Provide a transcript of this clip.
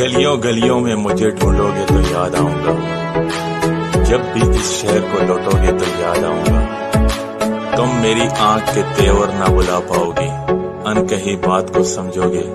गलियों गलियों में मुझे ढूंढोगे तो याद आऊँगा। जब भी इस शहर को लौटोगे तो याद आऊँगा। तुम मेरी आँख के तेवर ना बुला पाओगी। अनकही बात को समझोगे।